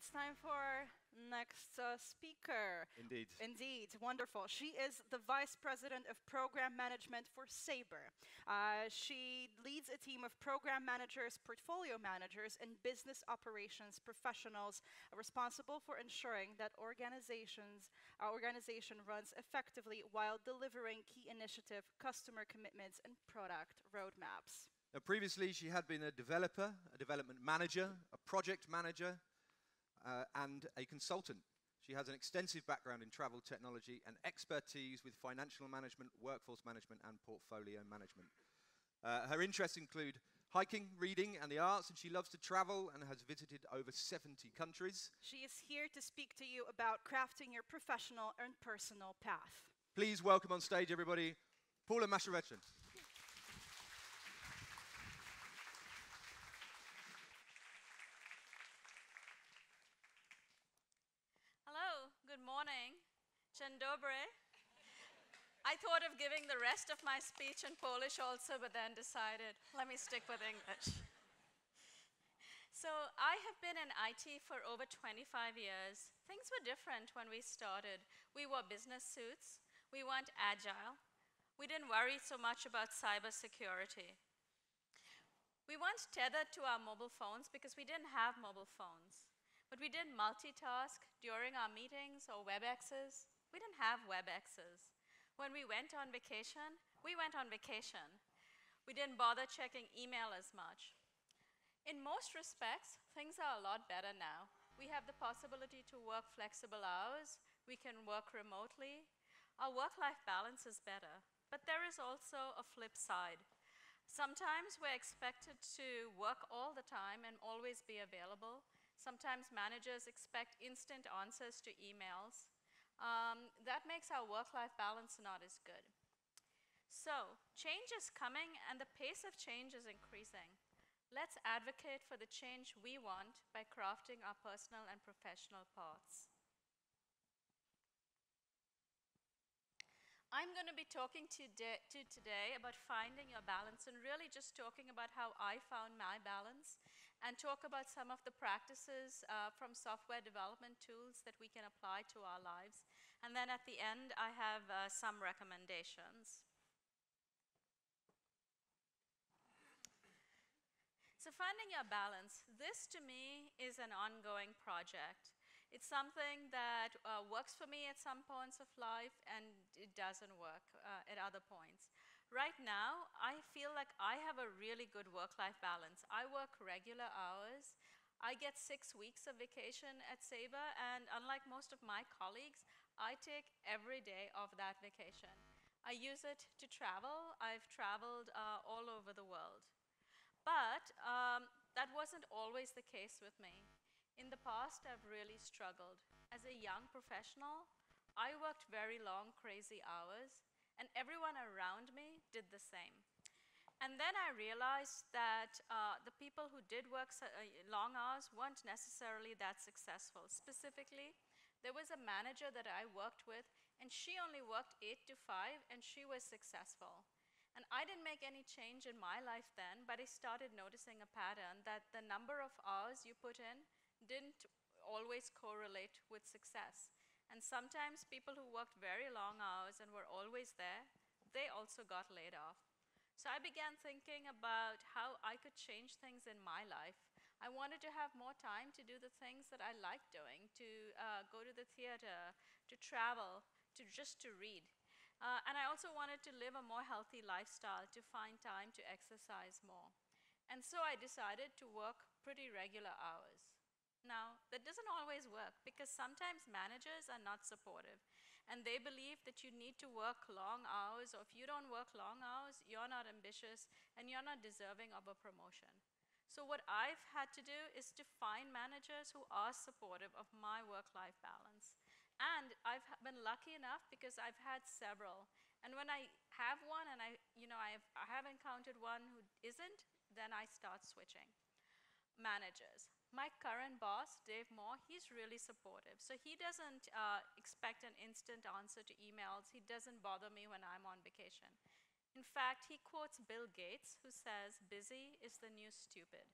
it's time for our next uh, speaker. Indeed. Indeed, wonderful. She is the Vice President of Program Management for Sabre. Uh, she leads a team of program managers, portfolio managers, and business operations professionals responsible for ensuring that organizations, our organization runs effectively while delivering key initiative, customer commitments, and product roadmaps. Now, previously, she had been a developer, a development manager, a project manager, uh, and a consultant. She has an extensive background in travel technology and expertise with financial management, workforce management, and portfolio management. Uh, her interests include hiking, reading, and the arts, and she loves to travel and has visited over 70 countries. She is here to speak to you about crafting your professional and personal path. Please welcome on stage, everybody, Paula Mascarenhas. I thought of giving the rest of my speech in Polish also, but then decided, let me stick with English. So I have been in IT for over 25 years. Things were different when we started. We wore business suits. We weren't agile. We didn't worry so much about cybersecurity. We weren't tethered to our mobile phones because we didn't have mobile phones. But we did multitask during our meetings or WebExes. We didn't have WebExes. When we went on vacation, we went on vacation. We didn't bother checking email as much. In most respects, things are a lot better now. We have the possibility to work flexible hours. We can work remotely. Our work-life balance is better. But there is also a flip side. Sometimes we're expected to work all the time and always be available. Sometimes managers expect instant answers to emails. Um, that makes our work-life balance not as good. So change is coming and the pace of change is increasing. Let's advocate for the change we want by crafting our personal and professional paths. I'm going to be talking to, to, today about finding your balance and really just talking about how I found my balance and talk about some of the practices uh, from software development tools that we can apply to our lives. And then at the end, I have uh, some recommendations. So finding your balance, this to me is an ongoing project. It's something that uh, works for me at some points of life and it doesn't work uh, at other points. Right now, I feel like I have a really good work-life balance. I work regular hours. I get six weeks of vacation at Sabre, and unlike most of my colleagues, I take every day of that vacation. I use it to travel. I've traveled uh, all over the world. But um, that wasn't always the case with me. In the past, I've really struggled. As a young professional, I worked very long, crazy hours, and everyone around me did the same. And then I realized that uh, the people who did work uh, long hours weren't necessarily that successful. Specifically, there was a manager that I worked with, and she only worked 8 to 5, and she was successful. And I didn't make any change in my life then, but I started noticing a pattern that the number of hours you put in didn't always correlate with success. And sometimes people who worked very long hours and were always there, they also got laid off. So I began thinking about how I could change things in my life. I wanted to have more time to do the things that I like doing, to uh, go to the theater, to travel, to just to read. Uh, and I also wanted to live a more healthy lifestyle, to find time to exercise more. And so I decided to work pretty regular hours. Now, that doesn't always work because sometimes managers are not supportive and they believe that you need to work long hours or if you don't work long hours, you're not ambitious and you're not deserving of a promotion. So what I've had to do is to find managers who are supportive of my work-life balance. And I've been lucky enough because I've had several. And when I have one and I, you know, I've, I have encountered one who isn't, then I start switching. Managers. My current boss, Dave Moore, he's really supportive. So he doesn't uh, expect an instant answer to emails. He doesn't bother me when I'm on vacation. In fact, he quotes Bill Gates, who says, busy is the new stupid.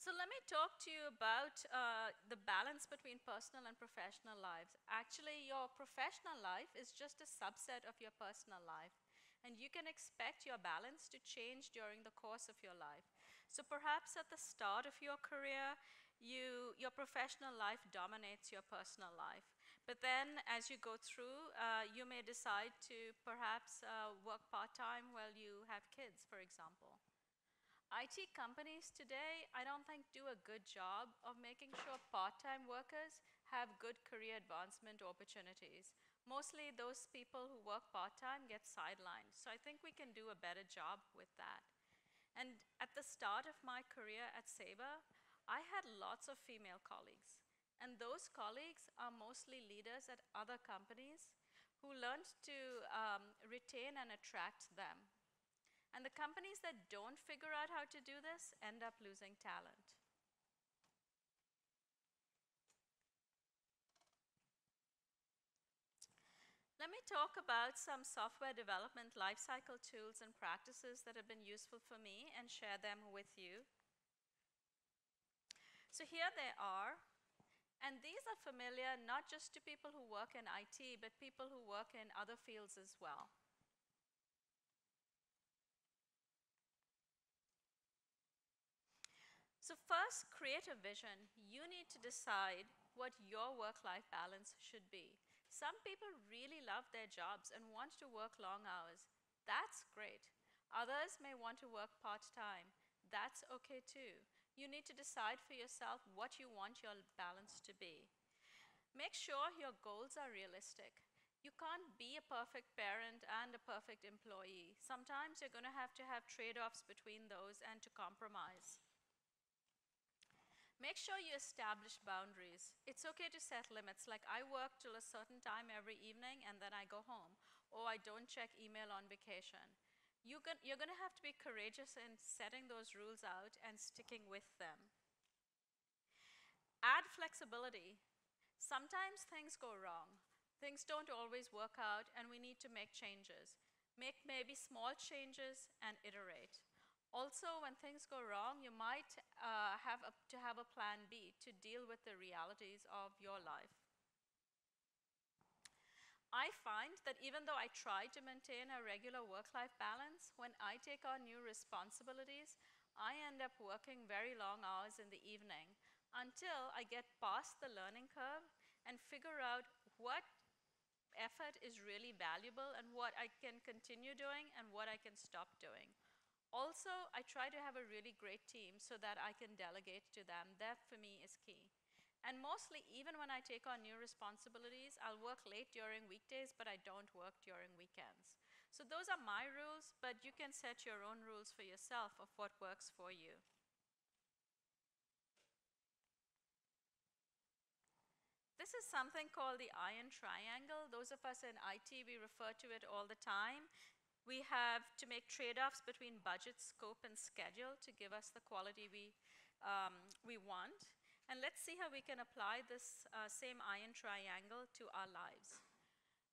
So let me talk to you about uh, the balance between personal and professional lives. Actually, your professional life is just a subset of your personal life. And you can expect your balance to change during the course of your life. So perhaps at the start of your career, you, your professional life dominates your personal life. But then as you go through, uh, you may decide to perhaps uh, work part-time while you have kids, for example. IT companies today, I don't think, do a good job of making sure part-time workers have good career advancement opportunities. Mostly those people who work part-time get sidelined. So I think we can do a better job with that. And at the start of my career at Sabre, I had lots of female colleagues. And those colleagues are mostly leaders at other companies who learned to um, retain and attract them. And the companies that don't figure out how to do this end up losing talent. Let me talk about some software development lifecycle tools and practices that have been useful for me and share them with you. So here they are. And these are familiar not just to people who work in IT, but people who work in other fields as well. So first, create a vision. You need to decide what your work-life balance should be. Some people really love their jobs and want to work long hours. That's great. Others may want to work part-time. That's okay too. You need to decide for yourself what you want your balance to be. Make sure your goals are realistic. You can't be a perfect parent and a perfect employee. Sometimes you're going to have to have trade-offs between those and to compromise. Make sure you establish boundaries. It's okay to set limits, like I work till a certain time every evening and then I go home, or I don't check email on vacation. You you're going to have to be courageous in setting those rules out and sticking with them. Add flexibility. Sometimes things go wrong. Things don't always work out, and we need to make changes. Make maybe small changes and iterate. Also, when things go wrong, you might uh, have a, to have a plan B to deal with the realities of your life. I find that even though I try to maintain a regular work-life balance, when I take on new responsibilities, I end up working very long hours in the evening until I get past the learning curve and figure out what effort is really valuable and what I can continue doing and what I can stop doing. Also, I try to have a really great team so that I can delegate to them. That for me is key. And mostly, even when I take on new responsibilities, I'll work late during weekdays, but I don't work during weekends. So those are my rules, but you can set your own rules for yourself of what works for you. This is something called the iron triangle. Those of us in IT, we refer to it all the time. We have to make trade-offs between budget, scope, and schedule to give us the quality we, um, we want. And let's see how we can apply this uh, same iron triangle to our lives.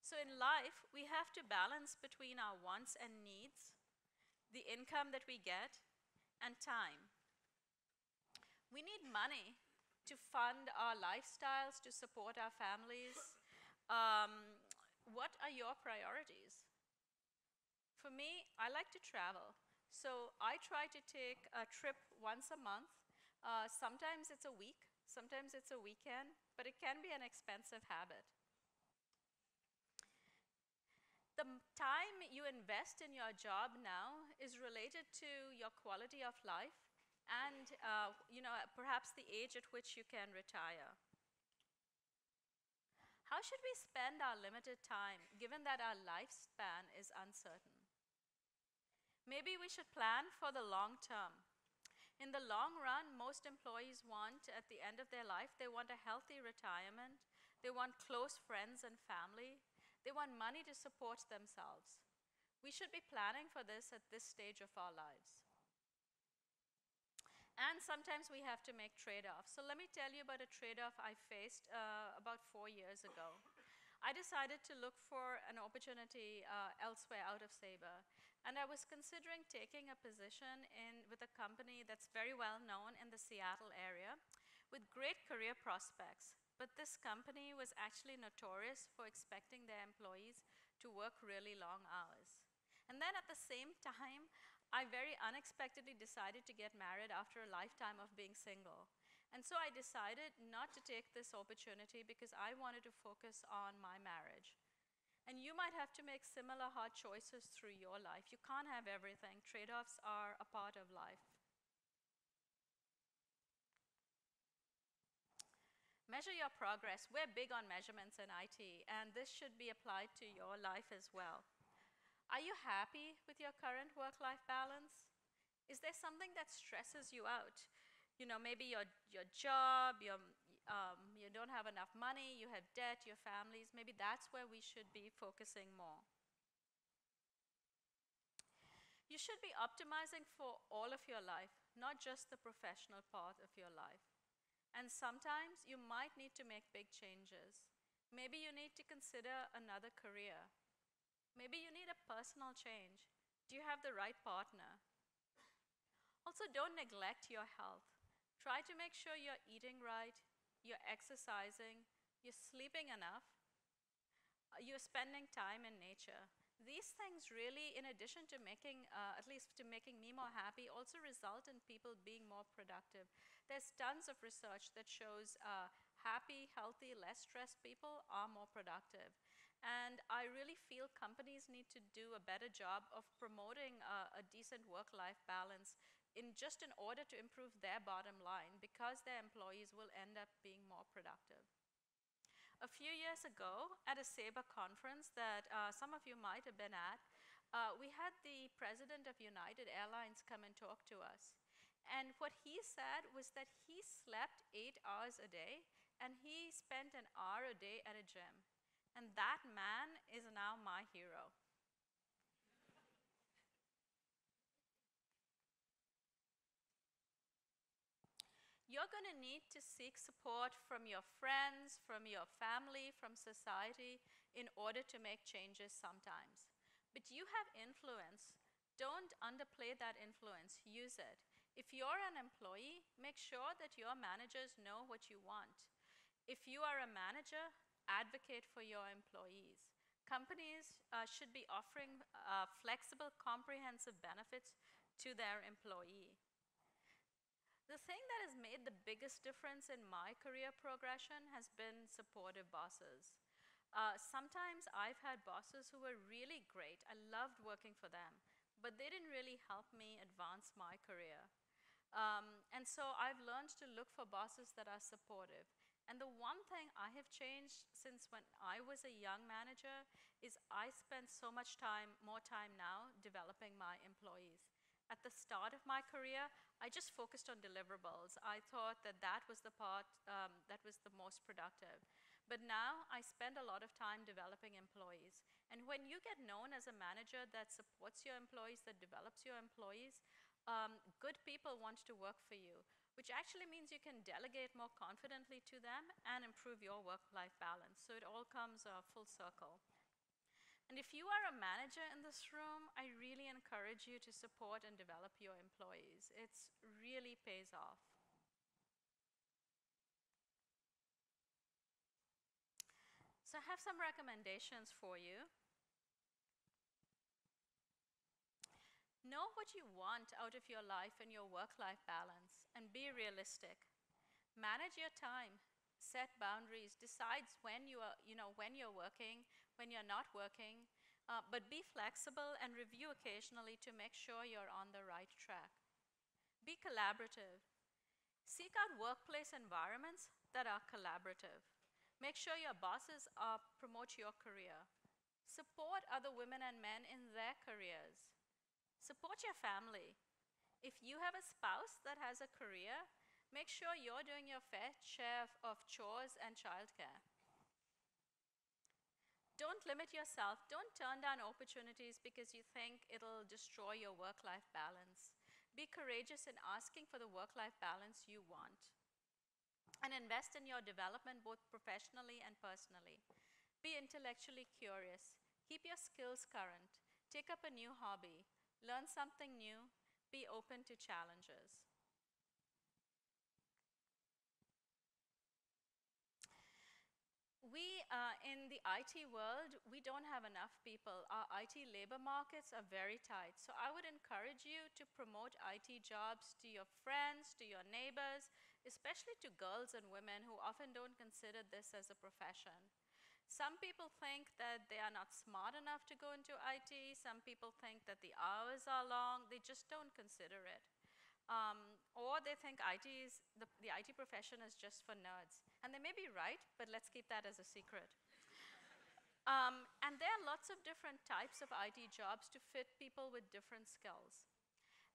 So in life, we have to balance between our wants and needs, the income that we get, and time. We need money to fund our lifestyles, to support our families. Um, what are your priorities? For me, I like to travel. So I try to take a trip once a month. Uh, sometimes it's a week, sometimes it's a weekend, but it can be an expensive habit. The time you invest in your job now is related to your quality of life and uh, you know, perhaps the age at which you can retire. How should we spend our limited time given that our lifespan is uncertain? Maybe we should plan for the long term. In the long run, most employees want, at the end of their life, they want a healthy retirement, they want close friends and family, they want money to support themselves. We should be planning for this at this stage of our lives. And sometimes we have to make trade-offs. So let me tell you about a trade-off I faced uh, about four years ago. I decided to look for an opportunity uh, elsewhere out of Sabre. And I was considering taking a position in, with a company that's very well known in the Seattle area with great career prospects. But this company was actually notorious for expecting their employees to work really long hours. And then at the same time, I very unexpectedly decided to get married after a lifetime of being single. And so I decided not to take this opportunity because I wanted to focus on my marriage. And you might have to make similar hard choices through your life. You can't have everything, trade offs are a part of life. Measure your progress. We're big on measurements in IT, and this should be applied to your life as well. Are you happy with your current work life balance? Is there something that stresses you out? You know, maybe your, your job, your, um, you don't have enough money, you have debt, your families, maybe that's where we should be focusing more. You should be optimizing for all of your life, not just the professional part of your life. And sometimes you might need to make big changes. Maybe you need to consider another career. Maybe you need a personal change. Do you have the right partner? Also, don't neglect your health. Try to make sure you're eating right, you're exercising, you're sleeping enough, uh, you're spending time in nature. These things really, in addition to making, uh, at least to making me more happy, also result in people being more productive. There's tons of research that shows uh, happy, healthy, less stressed people are more productive. And I really feel companies need to do a better job of promoting uh, a decent work-life balance in just in order to improve their bottom line because their employees will end up being more productive. A few years ago at a Sabre conference that uh, some of you might have been at, uh, we had the president of United Airlines come and talk to us. And what he said was that he slept eight hours a day and he spent an hour a day at a gym. And that man is now my hero. You're going to need to seek support from your friends, from your family, from society in order to make changes sometimes. But you have influence. Don't underplay that influence, use it. If you're an employee, make sure that your managers know what you want. If you are a manager, advocate for your employees. Companies uh, should be offering uh, flexible, comprehensive benefits to their employee. The thing that has made the biggest difference in my career progression has been supportive bosses. Uh, sometimes I've had bosses who were really great. I loved working for them, but they didn't really help me advance my career. Um, and so I've learned to look for bosses that are supportive. And the one thing I have changed since when I was a young manager is I spend so much time, more time now, developing my employees. At the start of my career, I just focused on deliverables. I thought that that was the part um, that was the most productive. But now I spend a lot of time developing employees. And when you get known as a manager that supports your employees, that develops your employees, um, good people want to work for you, which actually means you can delegate more confidently to them and improve your work-life balance. So it all comes uh, full circle. And if you are a manager in this room, I really encourage you to support and develop your employees. It really pays off. So I have some recommendations for you. Know what you want out of your life and your work-life balance and be realistic. Manage your time, set boundaries, decides when you are, you know, when you're working, when you're not working, uh, but be flexible and review occasionally to make sure you're on the right track. Be collaborative. Seek out workplace environments that are collaborative. Make sure your bosses uh, promote your career. Support other women and men in their careers. Support your family. If you have a spouse that has a career, make sure you're doing your fair share of chores and childcare. Don't limit yourself. Don't turn down opportunities because you think it'll destroy your work-life balance. Be courageous in asking for the work-life balance you want. And invest in your development both professionally and personally. Be intellectually curious. Keep your skills current. Take up a new hobby. learn something new, be open to challenges. We, uh, in the IT world, we don't have enough people. Our IT labor markets are very tight. So I would encourage you to promote IT jobs to your friends, to your neighbors, especially to girls and women who often don't consider this as a profession. Some people think that they are not smart enough to go into IT. Some people think that the hours are long. They just don't consider it. Um, or they think IT is, the, the IT profession is just for nerds. And they may be right, but let's keep that as a secret. Um, and there are lots of different types of IT jobs to fit people with different skills.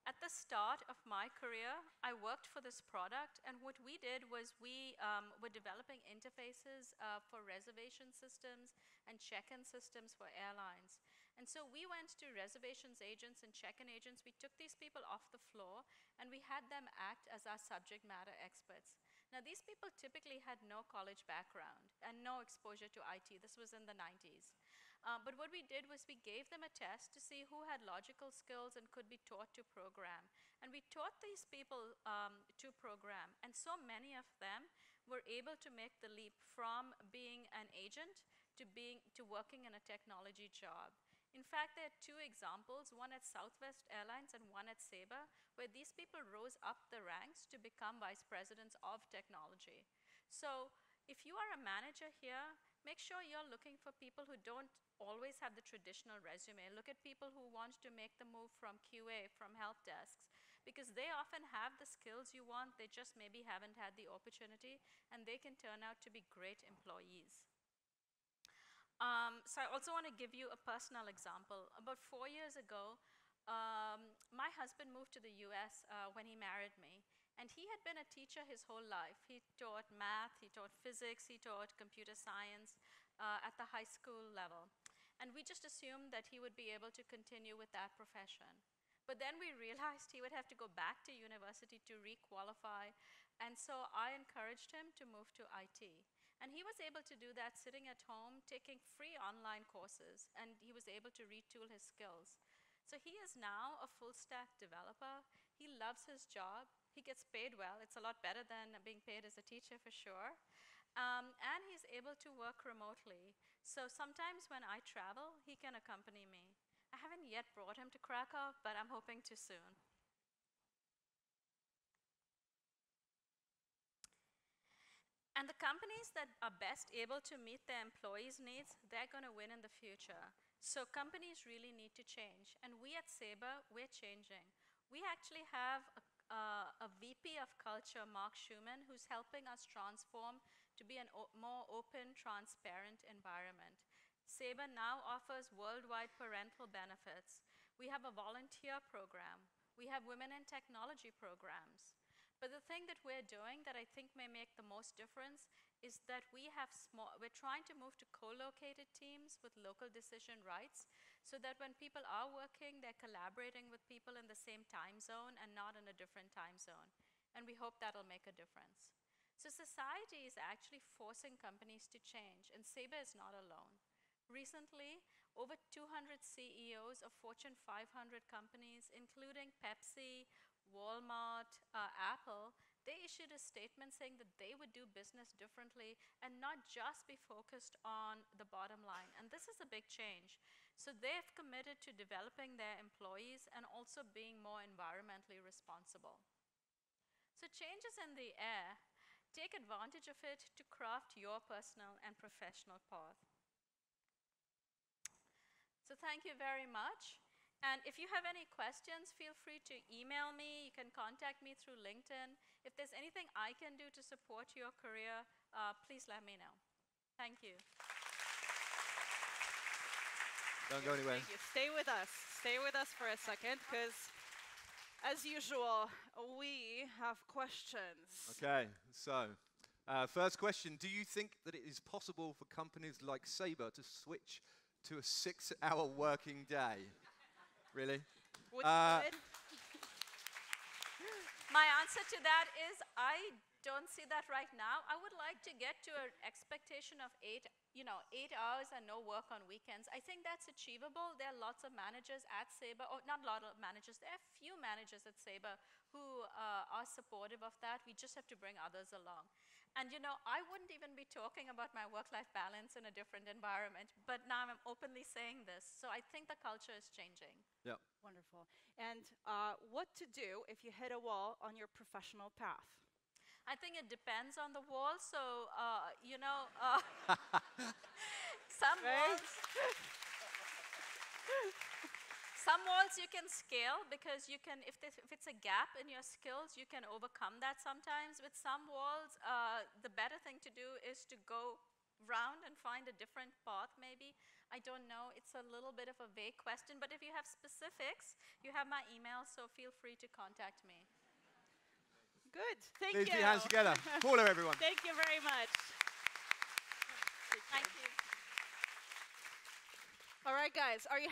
At the start of my career, I worked for this product, and what we did was we um, were developing interfaces uh, for reservation systems and check-in systems for airlines. And so we went to reservations agents and check-in agents. We took these people off the floor and we had them act as our subject matter experts. Now these people typically had no college background and no exposure to IT. This was in the 90s. Uh, but what we did was we gave them a test to see who had logical skills and could be taught to program. And we taught these people um, to program. And so many of them were able to make the leap from being an agent to, being, to working in a technology job. In fact, there are two examples, one at Southwest Airlines and one at Sabre, where these people rose up the ranks to become vice presidents of technology. So if you are a manager here, make sure you're looking for people who don't always have the traditional resume. Look at people who want to make the move from QA, from help desks, because they often have the skills you want, they just maybe haven't had the opportunity, and they can turn out to be great employees. Um, so I also want to give you a personal example. About four years ago, um, my husband moved to the US uh, when he married me. And he had been a teacher his whole life. He taught math, he taught physics, he taught computer science uh, at the high school level. And we just assumed that he would be able to continue with that profession. But then we realized he would have to go back to university to requalify. And so I encouraged him to move to IT. And he was able to do that sitting at home, taking free online courses, and he was able to retool his skills. So he is now a full stack developer. He loves his job. He gets paid well. It's a lot better than being paid as a teacher for sure. Um, and he's able to work remotely. So sometimes when I travel, he can accompany me. I haven't yet brought him to Krakow, but I'm hoping to soon. And the companies that are best able to meet their employees' needs, they're going to win in the future. So companies really need to change. And we at Sabre, we're changing. We actually have a, a VP of culture, Mark Schumann, who's helping us transform to be a more open, transparent environment. Sabre now offers worldwide parental benefits. We have a volunteer program. We have women in technology programs. But the thing that we're doing that I think may make the most difference is that we have small, we're trying to move to co-located teams with local decision rights so that when people are working, they're collaborating with people in the same time zone and not in a different time zone. And we hope that'll make a difference. So society is actually forcing companies to change, and Sabre is not alone. Recently, over 200 CEOs of Fortune 500 companies, including Pepsi, Walmart, uh, Apple, they issued a statement saying that they would do business differently and not just be focused on the bottom line. And this is a big change. So they've committed to developing their employees and also being more environmentally responsible. So change is in the air. Take advantage of it to craft your personal and professional path. So thank you very much. And if you have any questions, feel free to email me. You can contact me through LinkedIn. If there's anything I can do to support your career, uh, please let me know. Thank you. Don't go anywhere. Thank you. Stay with us. Stay with us for a second, because as usual, we have questions. Okay, so uh, first question Do you think that it is possible for companies like Sabre to switch to a six hour working day? Really? Uh. My answer to that is I don't see that right now. I would like to get to an expectation of eight, you know, eight hours and no work on weekends. I think that's achievable. There are lots of managers at Sabre, or not a lot of managers, there are few managers at Sabre who uh, are supportive of that. We just have to bring others along. And you know, I wouldn't even be talking about my work-life balance in a different environment, but now I'm openly saying this. So I think the culture is changing. Yeah. Wonderful. And uh, what to do if you hit a wall on your professional path? I think it depends on the wall. So, uh, you know, uh, some walls. Some walls you can scale because you can, if, this, if it's a gap in your skills, you can overcome that sometimes. With some walls, uh, the better thing to do is to go round and find a different path, maybe. I don't know. It's a little bit of a vague question, but if you have specifics, you have my email, so feel free to contact me. Good. Thank Please you. put your hands together. Paula, everyone. Thank you very much. Thank you. All right, guys, are you